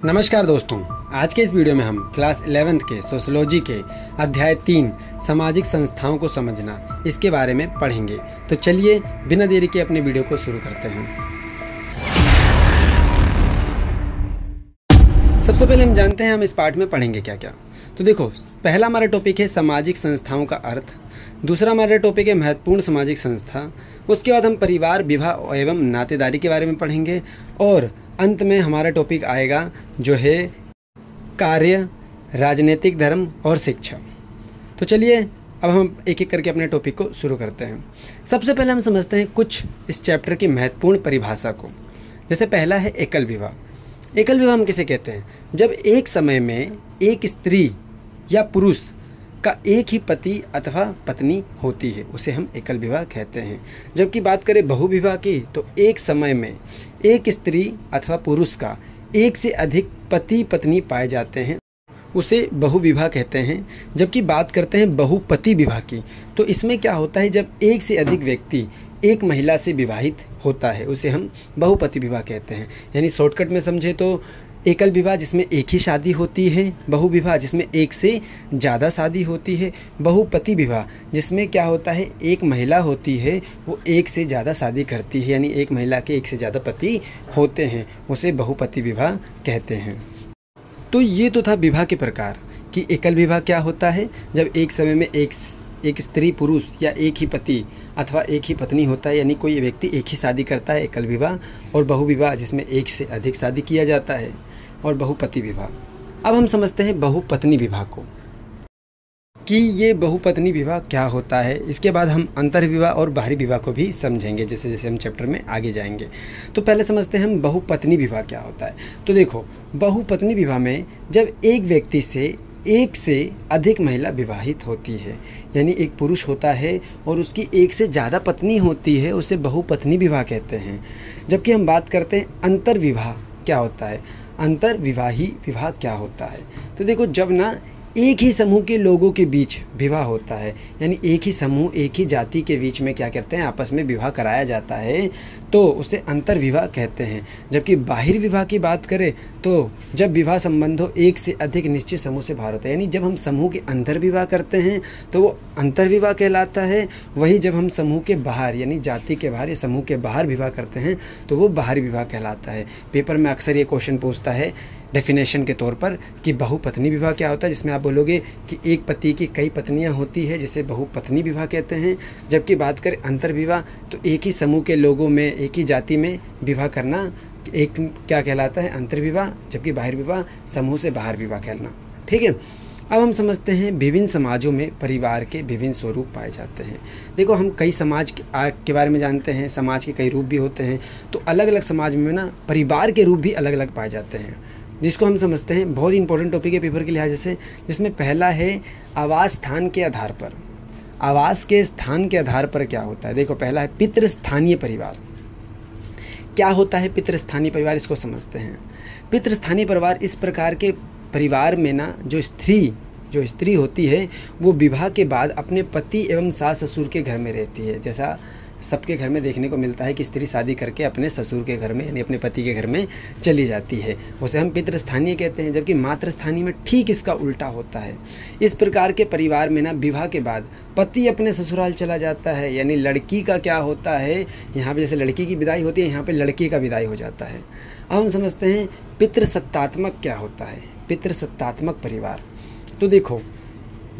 नमस्कार दोस्तों, आज के इस वीडियो में हम क्लास 11th के सोशोलॉजी के अध्याय तीन, सामाजिक संस्थाओं को समझना, इसके बारे में पढ़ेंगे। तो चलिए, बिना देरी के अपने वीडियो को शुरू करते हैं। सबसे पहले हम जानते हैं, हम इस पार्ट में पढ़ेंगे क्या क्या तो देखो, पहला हमारा टॉपिक है सामाजिक संस्थाओं का अर्थ, दूसरा हमारा टॉपिक है महत्वपूर्ण सामाजिक संस्था, उसके बाद हम परिवार, विवाह एवं नातेदारी के बारे में पढ़ेंगे, और अंत में हमारा टॉपिक आएगा, जो है कार्य, राजनीतिक धर्म और शिक्षा। तो चलिए, अब हम एक एक करके अपने टॉपिक को शुरू करते हैं। सबसे पहले हम समझते हैं कुछ इस चैप्टर की महत्वपूर्ण परिभाषा को। जैसे पहला है एकल विवाह। एकल विवाह हम किसे कहते हैं? जब एक समय में एक स्त्री या पुरुष का एक ही पति अथवा पत्नी होती है, उसे हम एकल विवाह कहते हैं। जबकि बात करें बहु विवाह की तो एक समय में एक स्त्री अथवा पुरुष का एक से अधिक पति पत्नी पाए जाते हैं, उसे बहु विवाह कहते हैं। जबकि बात करते हैं बहुपति विवाह की तो इसमें क्या होता है, जब एक से अधिक व्यक्ति एक महिला से विवाहित होता है, उसे हम बहुपति विवाह कहते हैं। यानी शॉर्टकट में समझे तो एकल विवाह जिसमें एक ही शादी होती है, बहु विवाह जिसमें एक से ज़्यादा शादी होती है बहुपति विवाह जिसमें क्या होता है, एक महिला होती है, वो एक से ज़्यादा शादी करती है, यानी एक महिला के एक से ज़्यादा पति होते हैं, उसे बहुपति विवाह कहते हैं। तो ये तो था विवाह के प्रकार कि एकल विवाह क्या होता है, जब एक समय में एक एक स्त्री पुरुष या एक ही पति अथवा एक ही पत्नी होता है, यानी कोई व्यक्ति एक ही शादी करता है एकल विवाह और बहु विवाह जिसमें एक से अधिक शादी किया जाता है। और बहुपति विवाह। अब हम समझते हैं बहुपत्नी विवाह को। कि ये बहुपत्नी विवाह क्या होता है, इसके बाद हम अंतर विवाह और बाहरी विवाह को भी समझेंगे, जैसे जैसे हम चैप्टर में आगे जाएँगे। तो पहले समझते हैं हम बहुपत्नी विवाह क्या होता है। तो देखो, बहुपत्नी विवाह में जब एक व्यक्ति से एक से अधिक महिला विवाहित होती है, यानी एक पुरुष होता है और उसकी एक से ज़्यादा पत्नी होती है, उसे बहुपत्नी विवाह कहते हैं। जबकि हम बात करते हैं अंतर विवाह क्या होता है अंतर विवाही विवाह क्या होता है? तो देखो जब ना एक ही समूह के लोगों के बीच विवाह होता है। यानी एक ही समूह, एक ही जाति के बीच में क्या करते हैं? आपस में विवाह कराया जाता है। तो उसे अंतर विवाह कहते हैं। जबकि बाहिर विवाह की बात करें तो जब विवाह संबंध एक से अधिक निश्चित समूह से बाहर होता है। यानी जब हम समूह के अंदर विवाह करते हैं तो वो अंतर विवाह कहलाता है। वही जब हम समूह के बाहर, यानी जाति के बाहर या समूह के बाहर विवाह करते हैं तो वो बाहरी विवाह कहलाता है। पेपर में अक्सर ये क्वेश्चन पूछता है डेफिनेशन के तौर पर कि बहुपत्नी विवाह क्या होता है, जिसमें आप बोलोगे कि एक पति की कई पत्नियाँ होती है, जिसे बहुपत्नी विवाह कहते हैं। जबकि बात करें अंतर विवाह तो एक ही समूह के लोगों में, एक ही जाति में विवाह करना एक क्या कहलाता है? अंतर विवाह, जबकि बाहर विवाह, समूह से बाहर विवाह कहना ठीक है? अब हम समझते हैं विभिन्न समाजों में परिवार के विभिन्न स्वरूप पाए जाते हैं। देखो, हम कई समाज के बारे में जानते हैं, समाज के कई रूप भी होते हैं तो अलग अलग समाज में ना परिवार के रूप भी अलग अलग पाए जाते हैं। जिसको हम समझते हैं बहुत ही इंपॉर्टेंट टॉपिक है पेपर के लिहाज से, जिसमें पहला है आवास स्थान के आधार पर। आवास के स्थान के आधार पर क्या होता है? देखो, पहला है पितृ स्थानीय परिवार। क्या होता है पितृस्थानीय परिवार? इसको समझते हैं। पितृस्थानीय परिवार इस प्रकार के परिवार में ना, जो स्त्री जो स्त्री होती है, वो विवाह के बाद अपने पति एवं सास ससुर के घर में रहती है। जैसा सबके घर में देखने को मिलता है कि स्त्री शादी करके अपने ससुर के घर में, यानी अपने पति के घर में चली जाती है। उसे हम पितृस्थानीय कहते हैं, जबकि मातृस्थानीय में ठीक इसका उल्टा होता है। इस प्रकार के परिवार में ना विवाह के बाद पति अपने ससुराल चला जाता है, यानी लड़की का क्या होता है, यहाँ पे जैसे लड़की की विदाई होती है, यहाँ पे लड़की का विदाई हो जाता है। अब हम समझते हैं पितृसत्तात्मक क्या होता है, पितृसत्तात्मक परिवार। तो देखो,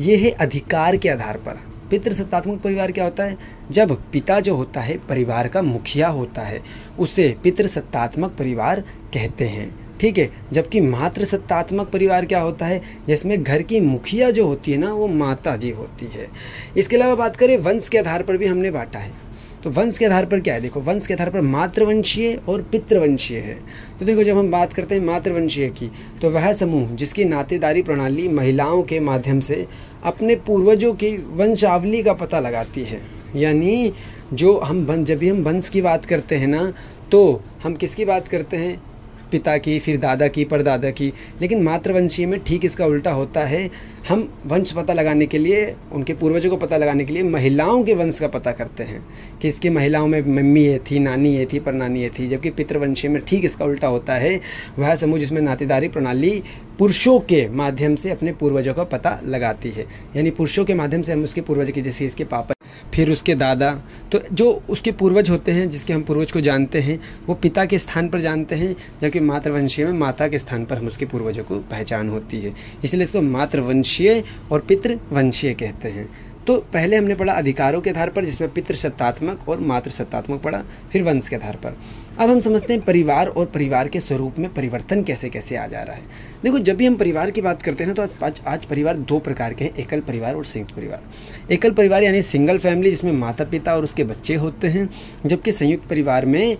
ये है अधिकार के आधार पर। पितृसत्तात्मक परिवार क्या होता है? जब पिता जो होता है, परिवार का मुखिया होता है, उसे पितृसत्तात्मक परिवार कहते हैं। ठीक है? जबकि मातृ सत्तात्मक परिवार क्या होता है? जिसमें घर की मुखिया जो होती है ना, वो माता जी होती है। इसके अलावा बात करें वंश के आधार पर भी हमने बांटा है। तो वंश के आधार पर क्या है? देखो, वंश के आधार पर मातृवंशीय और पितृवंशीय है। तो देखो, जब हम बात करते हैं मातृवंशीय की तो वह समूह जिसकी नातेदारी प्रणाली महिलाओं के माध्यम से अपने पूर्वजों की वंशावली का पता लगाती है। यानी जो हम जब भी हम वंश की बात करते हैं ना तो हम किसकी बात करते हैं? पिता की, फिर दादा की, परदादा की। लेकिन मातृवंशीय में ठीक इसका उल्टा होता है। हम वंश पता लगाने के लिए, उनके पूर्वजों को पता लगाने के लिए महिलाओं के वंश का पता करते हैं कि इसकी महिलाओं में मम्मी ये थी, नानी ये थी, परनानी ये थी, जबकि पितृवंशीय में ठीक इसका उल्टा होता है। वह समूह जिसमें नातेदारी प्रणाली पुरुषों के माध्यम से अपने पूर्वजों का पता लगाती है। यानी पुरुषों के माध्यम से हम उसके पूर्वज की, जैसे इसके पापा फिर उसके दादा। तो जो उसके पूर्वज होते हैं, जिसके हम पूर्वज को जानते हैं, वो पिता के स्थान पर जानते हैं, जबकि मातृवंशीय में माता के स्थान पर हम उसके पूर्वजों को पहचान होती है। इसलिए इसको मातृवंशीय और पितृवंशीय कहते हैं। तो पहले हमने पढ़ा अधिकारों के आधार पर, जिसमें पितृ सत्तात्मक और मातृ सत्तात्मक पढ़ा, फिर वंश के आधार पर। अब हम समझते हैं परिवार और परिवार के स्वरूप में परिवर्तन कैसे कैसे आ जा रहा है। देखो, जब भी हम परिवार की बात करते हैं ना तो आज आज परिवार दो प्रकार के हैं, एकल परिवार और संयुक्त परिवार। एकल परिवार यानी सिंगल फैमिली, जिसमें माता पिता और उसके बच्चे होते हैं, जबकि संयुक्त परिवार में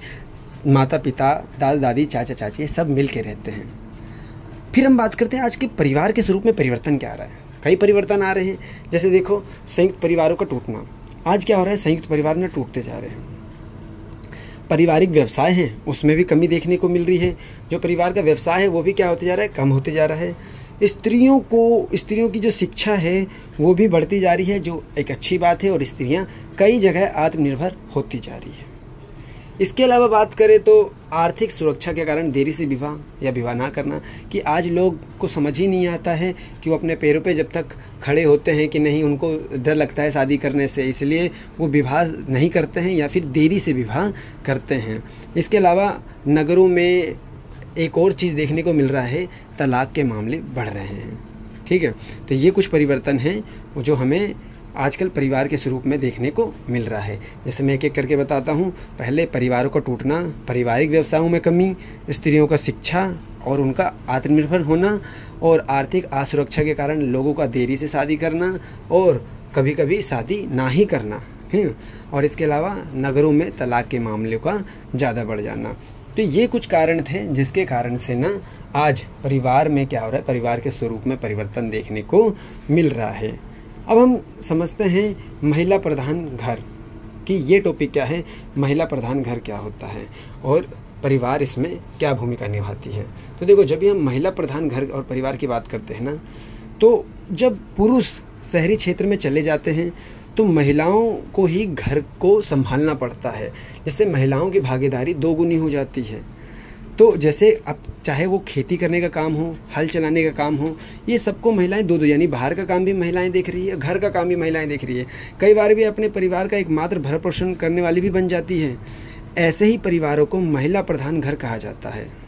माता पिता दादा दादी चाचा चाची सब मिल के रहते हैं। फिर हम बात करते हैं आज के परिवार के स्वरूप में परिवर्तन क्या आ रहा है। कई परिवर्तन आ रहे हैं। जैसे देखो, संयुक्त परिवारों का टूटना। आज क्या हो रहा है? संयुक्त परिवार में टूटते जा रहे हैं। पारिवारिक व्यवसाय हैं, उसमें भी कमी देखने को मिल रही है। जो परिवार का व्यवसाय है, वो भी क्या होते जा रहा है? कम होते जा रहा है। स्त्रियों को, स्त्रियों की जो शिक्षा है, वो भी बढ़ती जा रही है, जो एक अच्छी बात है, और स्त्रियाँ कई जगह आत्मनिर्भर होती जा रही है। इसके अलावा बात करें तो आर्थिक सुरक्षा के कारण देरी से विवाह या विवाह ना करना, कि आज लोग को समझ ही नहीं आता है कि वो अपने पैरों पे जब तक खड़े होते हैं कि नहीं, उनको डर लगता है शादी करने से, इसलिए वो विवाह नहीं करते हैं या फिर देरी से विवाह करते हैं। इसके अलावा नगरों में एक और चीज़ देखने को मिल रहा है, तलाक के मामले बढ़ रहे हैं। ठीक है तो ये कुछ परिवर्तन हैं जो हमें आजकल परिवार के स्वरूप में देखने को मिल रहा है। जैसे मैं एक एक करके बताता हूँ, पहले परिवारों का टूटना, पारिवारिक व्यवसायों में कमी, स्त्रियों का शिक्षा और उनका आत्मनिर्भर होना और आर्थिक असुरक्षा के कारण लोगों का देरी से शादी करना और कभी कभी शादी ना ही करना, है? और इसके अलावा नगरों में तलाक के मामलों का ज़्यादा बढ़ जाना। तो ये कुछ कारण थे जिसके कारण से ना आज परिवार में क्या हो रहा है, परिवार के स्वरूप में परिवर्तन देखने को मिल रहा है। अब हम समझते हैं महिला प्रधान घर कि ये टॉपिक क्या है, महिला प्रधान घर क्या होता है और परिवार इसमें क्या भूमिका निभाती है। तो देखो, जब भी हम महिला प्रधान घर और परिवार की बात करते हैं ना तो जब पुरुष शहरी क्षेत्र में चले जाते हैं तो महिलाओं को ही घर को संभालना पड़ता है। जिससे महिलाओं की भागीदारी दोगुनी हो जाती है। तो जैसे अब चाहे वो खेती करने का काम हो, हल चलाने का काम हो, ये सबको महिलाएँ दो दो यानी बाहर का काम भी महिलाएँ देख रही है, घर का काम भी महिलाएँ देख रही है। कई बार भी अपने परिवार का एकमात्र मात्र भर पोषण करने वाली भी बन जाती है। ऐसे ही परिवारों को महिला प्रधान घर कहा जाता है।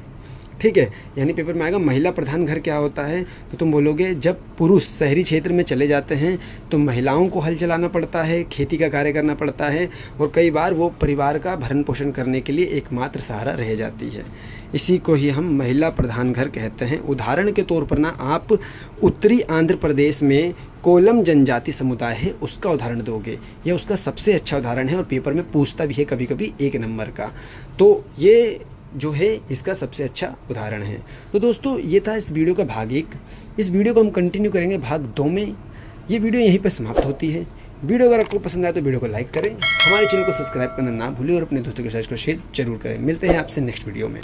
ठीक है, यानी पेपर में आएगा, महिला प्रधान घर क्या होता है? तो तुम बोलोगे, जब पुरुष शहरी क्षेत्र में चले जाते हैं तो महिलाओं को हल चलाना पड़ता है, खेती का कार्य करना पड़ता है, और कई बार वो परिवार का भरण पोषण करने के लिए एकमात्र सहारा रह जाती है। इसी को ही हम महिला प्रधान घर कहते हैं। उदाहरण के तौर पर ना, आप उत्तरी आंध्र प्रदेश में कोलम जनजाति समुदाय है, उसका उदाहरण दोगे। यह उसका सबसे अच्छा उदाहरण है, और पेपर में पूछता भी है कभी कभी एक नंबर का। तो ये जो है, इसका सबसे अच्छा उदाहरण है। तो दोस्तों, ये था इस वीडियो का भाग एक। इस वीडियो को हम कंटिन्यू करेंगे भाग दो में। ये वीडियो यहीं पर समाप्त होती है। वीडियो अगर आपको पसंद आए तो वीडियो को लाइक करें। हमारे चैनल को सब्सक्राइब करना ना भूलें और अपने दोस्तों के साथ को शेयर ज़रूर करें। मिलते हैं आपसे नेक्स्ट वीडियो में।